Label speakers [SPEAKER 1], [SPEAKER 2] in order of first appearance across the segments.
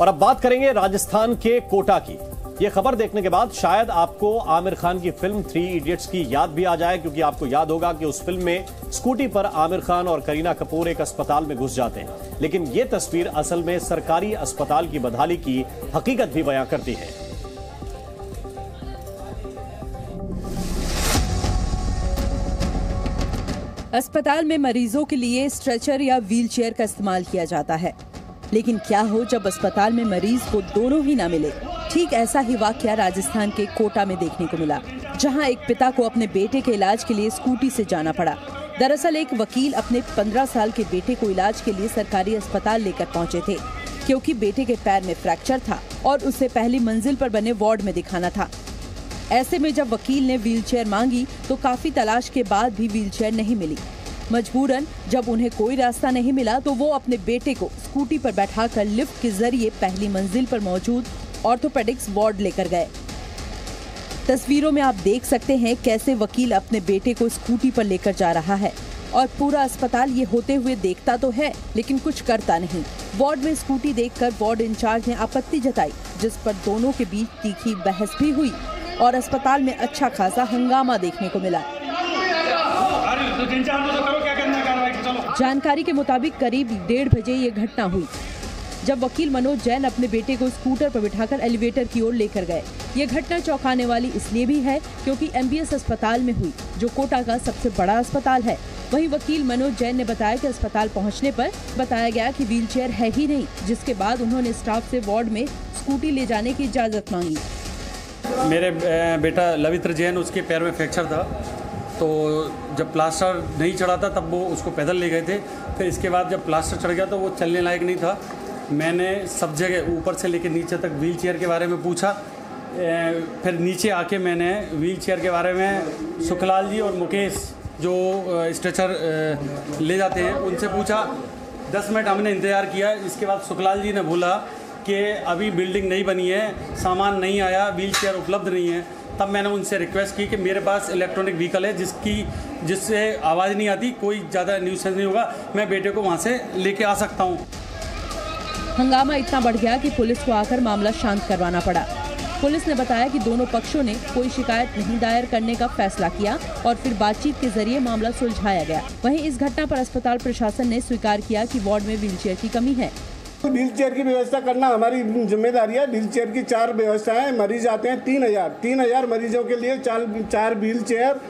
[SPEAKER 1] और अब बात करेंगे राजस्थान के कोटा की। ये खबर देखने के बाद शायद आपको आमिर खान की फ़िल्म थ्री इडियट्स की याद भी आ जाए, क्योंकि आपको याद होगा कि उस फ़िल्म में स्कूटी पर आमिर खान और करीना कपूर एक अस्पताल में घुस जाते हैं। लेकिन ये तस्वीर असल में सरकारी अस्पताल की बदहाली की हकीकत भी बयां करती है।
[SPEAKER 2] अस्पताल में मरीजों के लिए स्ट्रेचर या व्हीलचेयर का इस्तेमाल किया जाता है। लेकिन क्या हो जब अस्पताल में मरीज़ को दोनों ही ना मिले? ठीक ऐसा ही वाक्य राजस्थान के कोटा में देखने को मिला, जहाँ एक पिता को अपने बेटे के इलाज के लिए स्कूटी से जाना पड़ा। दरअसल एक वकील अपने 15 साल के बेटे को इलाज के लिए सरकारी अस्पताल लेकर पहुँचे थे, क्योंकि बेटे के पैर में फ्रैक्चर था और उसे पहली मंजिल पर बने वार्ड में दिखाना था। ऐसे में जब वकील ने व्हीलचेयर मांगी तो काफ़ी तलाश के बाद भी व्हीलचेयर नहीं मिली। मजबूरन, जब उन्हें कोई रास्ता नहीं मिला तो वो अपने बेटे को स्कूटी पर बैठाकर लिफ्ट के ज़रिए पहली मंजिल पर मौजूद ऑर्थोपेडिक्स वार्ड लेकर गए। तस्वीरों में आप देख सकते हैं कैसे वकील अपने बेटे को स्कूटी पर लेकर जा रहा है। और पूरा अस्पताल ये होते हुए देखता तो है, लेकिन कुछ करता नहीं। वार्ड में स्कूटी देखकर वार्ड इंचार्ज ने आपत्ति जताई, जिस पर दोनों के बीच तीखी बहस भी हुई और अस्पताल में अच्छा खासा हंगामा देखने को मिला। जानकारी के मुताबिक करीब डेढ़ बजे ये घटना हुई, जब वकील मनोज जैन अपने बेटे को स्कूटर पर बिठाकर एलिवेटर की ओर लेकर गए। ये घटना चौंकाने वाली इसलिए भी है क्योंकि एमबीएस अस्पताल में हुई, जो कोटा का सबसे बड़ा अस्पताल है। वहीं वकील मनोज जैन ने बताया कि अस्पताल पहुँचने पर बताया गया कि व्हीलचेयर है ही नहीं, जिसके बाद उन्होंने स्टाफ से वार्ड में स्कूटी ले जाने की इजाज़त मांगी।
[SPEAKER 3] मेरे बेटा लवित्र जैन, उसके पैर में फ्रैक्चर था। तो जब प्लास्टर नहीं चढ़ा था, तब वो उसको पैदल ले गए थे। फिर इसके बाद जब प्लास्टर चढ़ गया तो वो चलने लायक नहीं था। मैंने सब जगह ऊपर से लेकर नीचे तक व्हील चेयर के बारे में पूछा। फिर नीचे आके मैंने व्हील चेयर के बारे में सुखलाल जी और मुकेश जो स्ट्रेचर ले जाते हैं, उनसे पूछा। दस मिनट हमने इंतज़ार किया। इसके बाद सुखलाल जी ने बोला कि अभी बिल्डिंग नहीं बनी है, सामान नहीं आया, व्हील चेयर उपलब्ध नहीं है। तब मैंने उनसे रिक्वेस्ट की कि मेरे पास इलेक्ट्रॉनिक व्हीकल है, जिसकी, जिससे आवाज़ नहीं आती, कोई ज़्यादा न्यूज़ नहीं होगा, मैं बेटे को वहाँ से लेके आ सकता हूँ।
[SPEAKER 2] हंगामा इतना बढ़ गया कि पुलिस को आकर मामला शांत करवाना पड़ा। पुलिस ने बताया कि दोनों पक्षों ने कोई शिकायत नहीं दायर करने का फैसला किया और फिर बातचीत के ज़रिए मामला सुलझाया गया। वहीं इस घटना पर अस्पताल प्रशासन ने स्वीकार किया कि वार्ड में व्हीलचेयर की कमी है।
[SPEAKER 4] व्हील चेयर की व्यवस्था करना हमारी ज़िम्मेदारी है। व्हील चेयर की चार व्यवस्थाएँ, मरीज़ आते हैं तीन हज़ार। तीन हज़ार मरीजों के लिए चार चार व्हील चेयर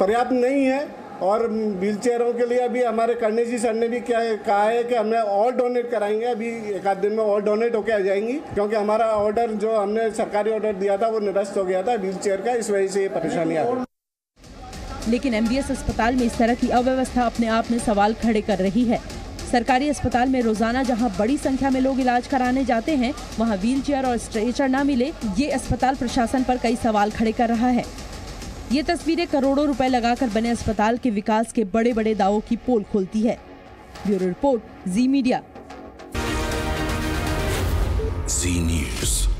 [SPEAKER 4] पर्याप्त नहीं है और व्हील चेयरों के लिए अभी हमारे करणी जी सर ने भी क्या कहा है कि हमने और डोनेट कराएँगे। अभी एक आध दिन में और डोनेट होकर आ जाएँगी, क्योंकि हमारा ऑर्डर जो हमने सरकारी ऑर्डर दिया था वो निरस्त हो गया था व्हील चेयर का, इस वजह से ये परेशानी आ रही
[SPEAKER 2] लेकिन एमबीएस अस्पताल में इस तरह की अव्यवस्था अपने आप में सवाल खड़े कर रही है। सरकारी अस्पताल में रोज़ाना जहाँ बड़ी संख्या में लोग इलाज कराने जाते हैं, वहाँ व्हीलचेयर और स्ट्रेचर न मिले, ये अस्पताल प्रशासन पर कई सवाल खड़े कर रहा है। ये तस्वीरें करोड़ों रुपए लगाकर बने अस्पताल के विकास के बड़े बड़े दावों की पोल खोलती है। Bureau report, Zee media.
[SPEAKER 5] Zee news.